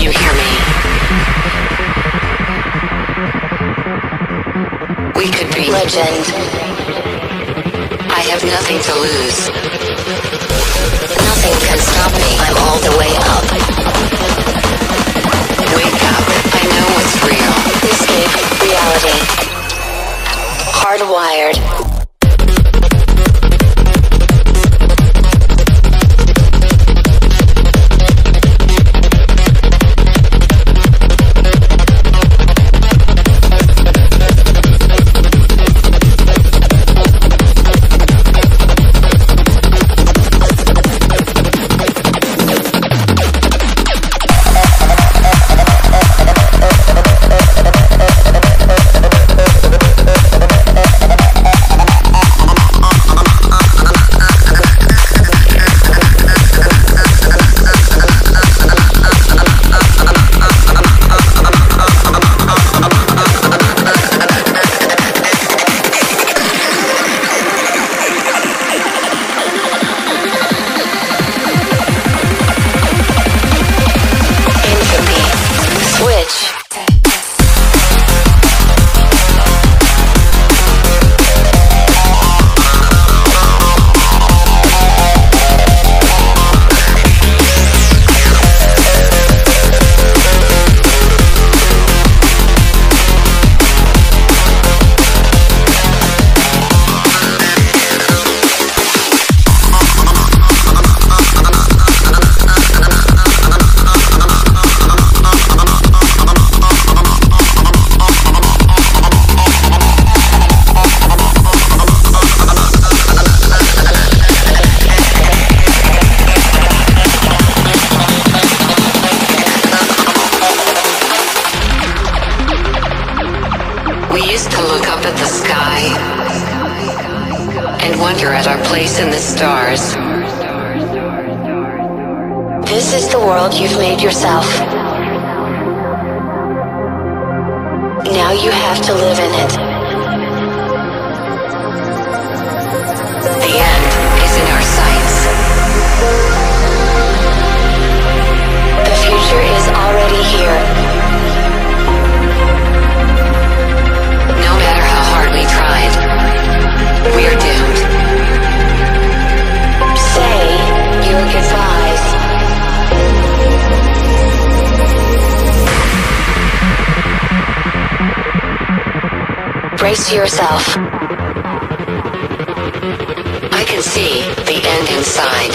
you hear me? We could be legend. I have nothing to lose. Nothing can stop me. I'm all the way up. Wake up. I know what's real. Escape reality. Hardwired. And wonder at our place in the stars. This is the world you've made yourself. Now you have to live in it. Brace yourself. I can see the end inside.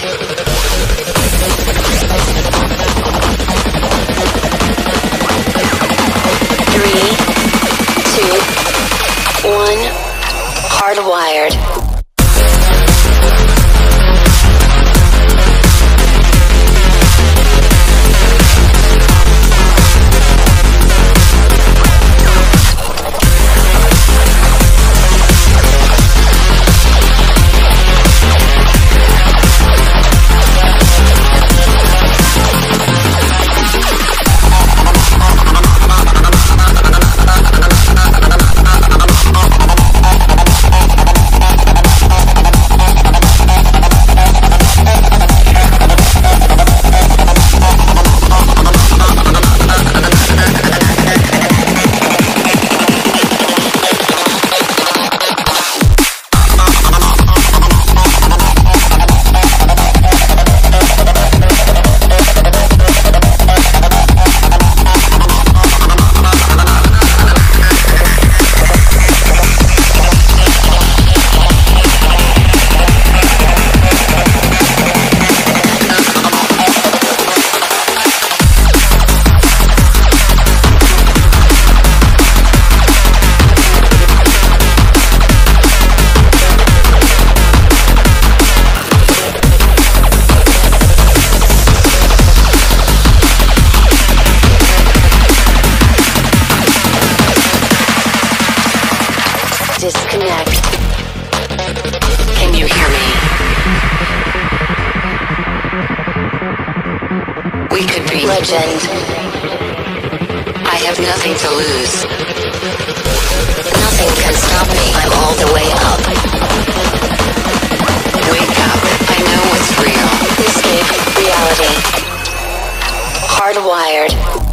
Three, two, one. Hardwired. You hear me? We could be. Legend. I have nothing to lose. Nothing can stop me. I'm all the way up. Wake up. I know what's real. Escape reality. Hardwired.